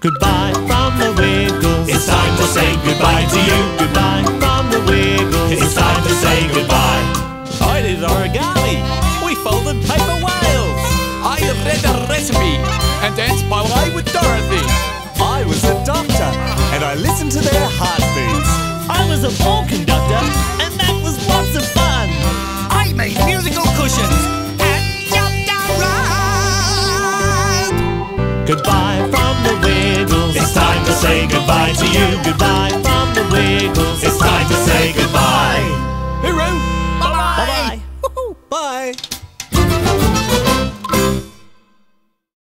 Goodbye from the Wiggles. It's time to say goodbye to you. Goodbye from the Wiggles. It's time to say goodbye. I did origami. We folded paper whales. I read a recipe and danced ballet with Dorothy. I was a doctor and I listened to their heartbeats. I was a ball conductor, and that was lots of fun. I made musical cushions and jumped around. Goodbye goodbye to you. Goodbye from the Wiggles. It's time to say goodbye. Hooroo! Bye-bye! Bye-bye. Bye.